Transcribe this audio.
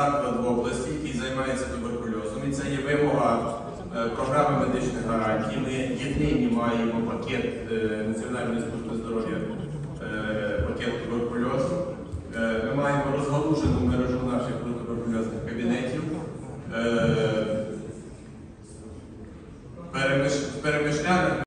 заклад в області, який займається туберкульозом, і це є вимога е, програми медичних гарантій. Ми єдині маємо пакет е, Національної служби здоров'я, е, пакет туберкульозу. Ми маємо розгалужену мережу наших туберкульозних кабінетів. В перемишлянах